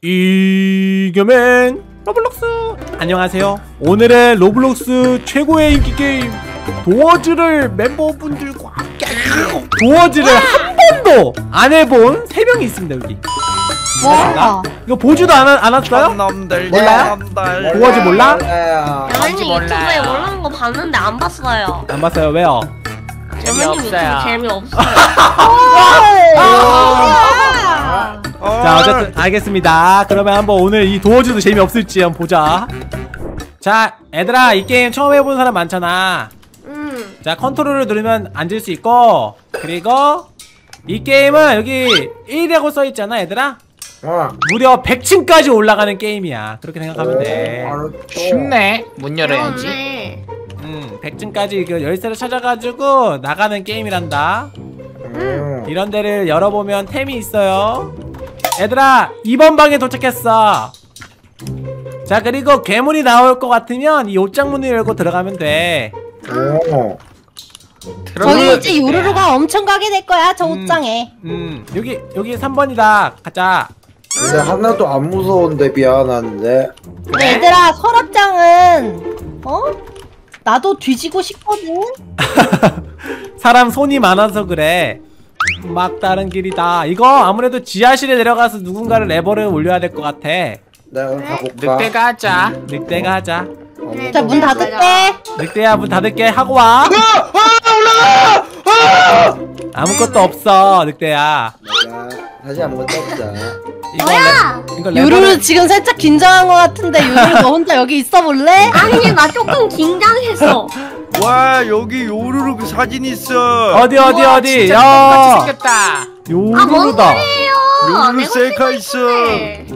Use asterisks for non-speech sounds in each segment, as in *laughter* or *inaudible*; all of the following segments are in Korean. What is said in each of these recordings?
이겨맨 로블록스 안녕하세요 오늘은 로블록스 최고의 인기 게임 도어즈를 멤버분들과 함께 도어즈를 한 번도 안 해본 세 명이 있습니다 여기 와. 이거 보지도 않, 않았어요? 놈들 몰라요? 놈들 도어즈 몰라? 아, 몰라요. 유튜브에 올라온 거 봤는데 안 봤어요. 안 봤어요 왜요? 재미없어요. 재미없어요. *laughs* 자 어쨌든 알겠습니다 그러면 한번 오늘 이 도어즈도 재미없을지 한번 보자 자 얘들아 이 게임 처음 해본 사람 많잖아 음. 자 컨트롤을 누르면 앉을 수 있고 그리고 이 게임은 여기 1이라고 써있잖아 얘들아 어. 무려 100층까지 올라가는 게임이야 그렇게 생각하면 돼. 쉽네 문 열어야지 그러네. 음, 100층까지 그 열쇠를 찾아가지고 나가는 게임이란다 음. 이런 데를 열어보면 템이 있어요 얘들아 2번 방에 도착했어 자 그리고 괴물이 나올 것 같으면 이 옷장문을 열고 들어가면 돼 오. 저기 이제 요루루가 엄청 가게 될 거야 저 음. 옷장에. 음, 여기 여기 3번이다 가자 근데 하나도 안 무서운데 미안한데 얘들아 서랍장은 어? 나도 뒤지고 싶거든. *laughs* 사람 손이 많아서 그래 막 다른 길이다 이거 아무래도 지하실에 내려가서 누군가를 레버를 올려야 될 것 같아 내가 가볼까? 늑대가 하자 늑대가 하자 그래, 자 문. 닫을게. 늑대야 문 닫을게 하고 와 아무것도 없어 늑대야 내가 다시 한번 떠보자 이거 뭐야? 레, 이거 요루루 지금 살짝 긴장한 것 같은데 요루루 너 혼자 여기 있어 볼래? 아니 나 조금 긴장했어. *laughs* 와 여기 요루루 사진 있어. 어디 어디 우와, 어디 진짜 야. 똑같이 생겼다. 아뭔 요루루다. 소리예요? 요루루 내가 셀카 있어.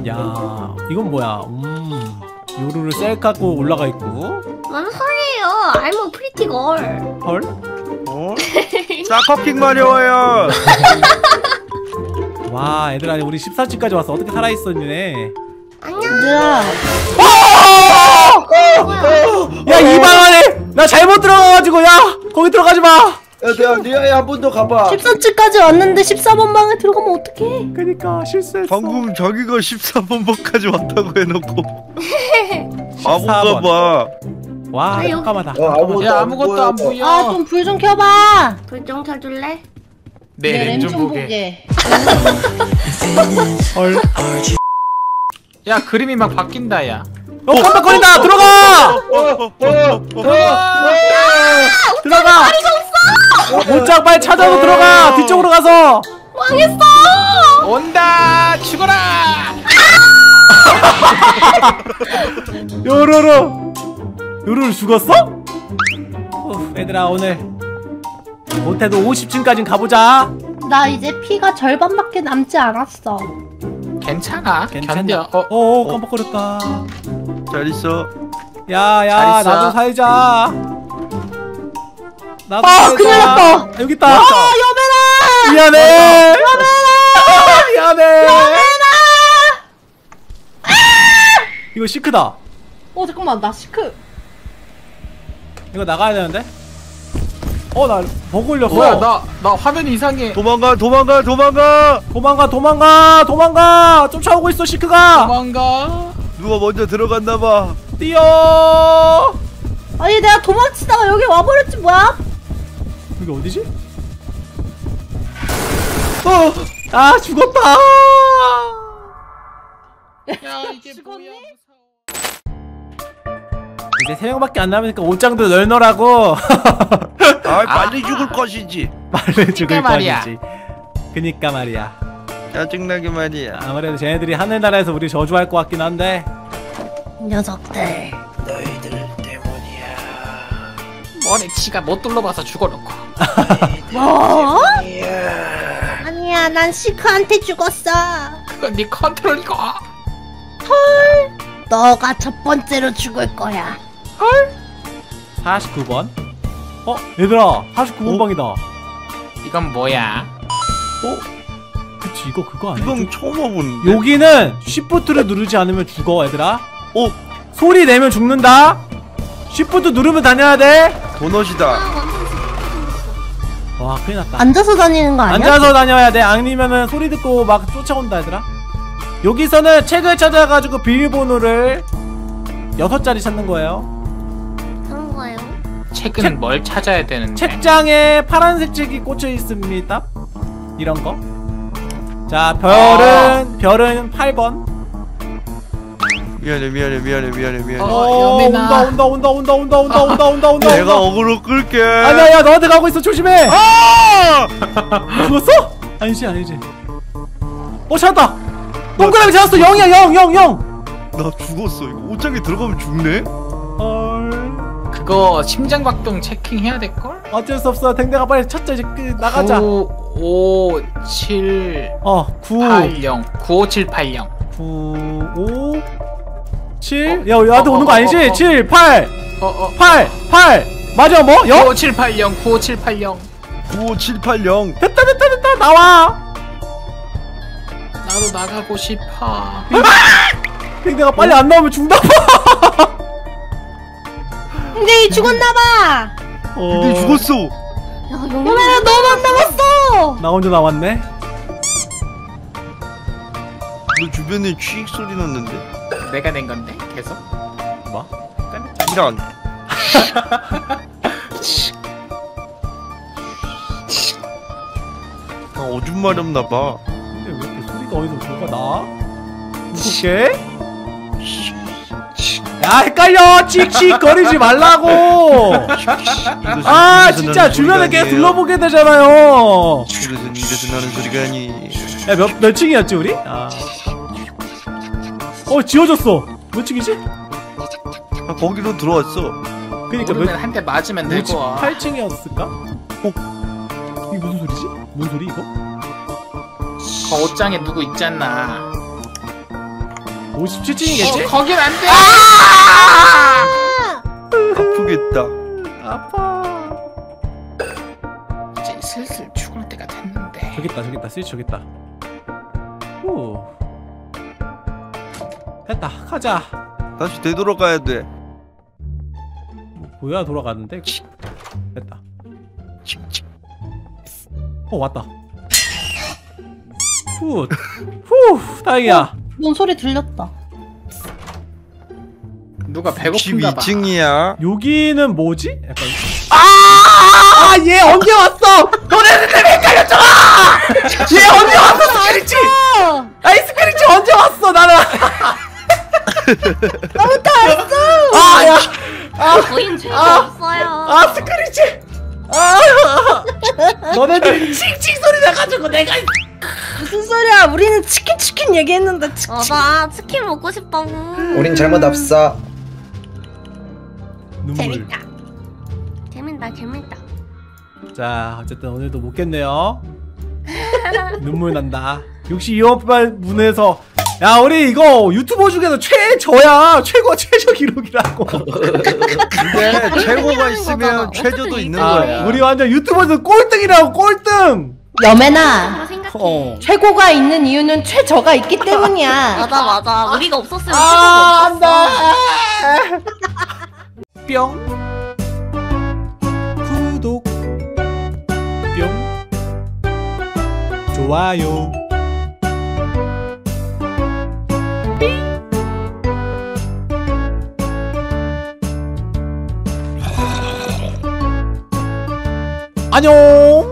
야 이건 뭐야? 음 요루루 셀카고 올라가 있고. 뭔 소리예요? I'm a pretty girl. 헐? 어? *laughs* 사커킹 마려워요. *laughs* 와 얘들아 우리 14층까지 왔어. 어떻게 살아있었니 안녕. 얘들아 뭐야? 야이 방 안에 나 잘못 들어가가지고 야 거기 들어가지 마 야 내가 리아야 한 번 더 가봐 13층까지 왔는데 14번 방에 들어가면 어떡해? 그니까 실수했어 방금 자기가 14번까지 왔다고 해놓고 *laughs* 14번. 바본가 봐 와 아, 여기- 깜깜하다 어, 아무것도 야 안 아무것도. 안 보여 아 좀 불 좀 켜봐. 불 좀 켜줄래? 네, 내램좀 보게. 헐 *laughs* 야 그림이 막 바뀐다 야 어, 깜빡거린다! 들어가! 들어가! 옷장 빨리 찾아서 들어가! 뒤쪽으로 가서! 망했어. 온다 죽어라 요루루! 요루루 죽었어? 후, 얘들아, 오늘 못해도 50층까진 가보자! 나 이제 피가 절반밖에 남지 않았어. 괜찮아 괜찮다. 견뎌 어, 어, 깜빡거렸다. 잘 있어 야, 야, 잘 있어. 나도 살자. 나도 아, 살자. 큰일 났다. 여기 있다. 아 여배나. 미안해! 미안해! 이거 시크다. 어 잠깐만 나 시크. 이거 나가야 되는데? 어, 나 버그 걸렸어. 뭐야 나 나 화면 이상해 도망가 도망가 도망가 도망가, 도망가, 도망가! 쫓아오고 있어, 시크가! 도망가 누가 먼저 들어갔나봐 뛰어! 아니 내가 도망치다가 여기 와버렸지 뭐야? 여기 어디지? 어! 아, 죽었다! 야 이게 죽었네? 뭐야 이제 세 명밖에 안 남으니까 옷장도 널널하고 *laughs* 아 빨리 죽을 것이지 말을 죽을 말이야. 뻔이지. 그니까 말이야. 짜증나게 말이야 아무래도 쟤네들이 하늘나라에서 우리 저주할 것 같긴 한데 녀석들. 너희들 때문이야 머리 치가 못 둘러봐서 죽어놓고 뭐? 아니야 난 시크한테 죽었어. 그건 네 컨트롤이고 너가 첫 번째로 죽을 거야. 49번? 어? 얘들아 49번 방이다. 이건 뭐야? 그치 이거 그거 아니야? 이건 처음 와보는데? 여기는 쉬프트를 누르지 않으면 죽어 얘들아. 어? 소리 내면 죽는다. 쉬프트 누르면 다녀야 돼. 도넛이다. 아, 와 큰일 났다. 앉아서 다니는 거 아니야? 앉아서 다녀야 돼. 아니면은 소리 듣고 막 쫓아온다 얘들아. 여기서는 책을 찾아가지고 비밀번호를 여섯 자리 찾는 거예요. 책은 책, 뭘 찾아야 되는데? 책장에 파란색 책이 꽂혀 있습니다. 이런 거. 자, 별은 어. 별은 8번. 미안해 미안해 미안해 미안해 미안해. 어, 어 온다 온다 온다 온다 온다 온다 아, 온다 온다 *laughs* 온다. 내가 어그로 끌게. 아니야 야 너한테 가고 있어 조심해. 아! *laughs* 죽었어? 아니지 아니지. 어 찾았다. 동그라미 찾았어. 0이야 0 0 0. 나 죽었어. 이거 옷장에 들어가면 죽네? 어... 그거 심장박동 체킹해야 될걸? 어쩔 수 없어. 댕댕아 빨리 찾자. 이제 끝 나가자. 9, 5, 7, 어, 9, 80 95780 9, 5, 7. 어? 야, 나한테 어, 오는 거 어, 아니지? 어, 어. 7, 8, 어 어 8, 8. 맞아, 뭐? 0? 95780 95780 95780 됐다, 됐다, 됐다. 나와. 나도 나가고 싶어 댕댕아 빨리 안 나오면 죽나 *laughs* 봐. 근데 죽었나봐. 근데 죽었어 야, 영민. 여매나 너만 남았어. 나 혼자 나왔네. 너 주변에 취익 소리 났는데 내가 낸 건데 계속 뭐? 이런 아 오줌 마렵나봐 근데 왜 이렇게 소리가 어디서 뭐가 나? 무섭게? 야 헷갈려! 칙칙 거리지 말라고! 아 진짜 주변에 계속 둘러보게 되잖아요 이래서 나는 소리가 아니 야 몇, 몇 층이었지 우리? 아. 어 지워졌어 몇 층이지? 아, 거기로 들어왔어 그니까 몇 한대 맞으면 되고 58층이었을까? 어? 이게 무슨 소리지? 뭔 소리 이거? 그 옷장에 누구 있잖아 57층이겠지? 어, 거긴 안돼. 아프겠다. 아파. 이제 슬슬 죽을 때가 됐는데. 저기 있다 저기 있다. 스위치 저기 있다. 오. 됐다. 가자. 다시 되돌아가야 돼. 뭐야 돌아가는데? 됐다. 어 왔다. 후, 후, 다행이야. 뭔 소리 들렸다. 누가 배고픈가 봐 12층이야 여기는 뭐지? 약간 아, 얘 언제 왔어? 너네들 때문에 헷갈렸잖아. 얘 언제 왔어, 스크리치? 어, 아이 스크리치 언제 왔어? 나는 *laughs* 너무 탔어. 아, 야, 거인 죄가 아. 없어요. 아 스크리치. 아, *laughs* 너네들 칭칭 소리 나가지고 내가 무슨 소리야? 우리는 치킨 치킨 얘기했는데 치킨. 맞아, 치킨 먹고 싶다고. 우린 잘못 없어. 눈물. 재밌다. 재밌다, 재밌다. 자, 어쨌든 오늘도 못 깼네요. *laughs* 눈물 난다. 62번 문에서 야 우리 이거 유튜버 중에서 최저야 최고 최저 기록이라고 근데 최고가 있으면 거잖아. 최저도 있는 아, 거야 우리 완전 유튜버에서 꼴등이라고 꼴등 여매나. 어. 최고가 있는 이유는 최저가 있기 때문이야. *laughs* 맞아, 맞아. 우리가 없었으면 아 없었어. 안돼 *laughs* 뿅 구독 뿅 좋아요 안녕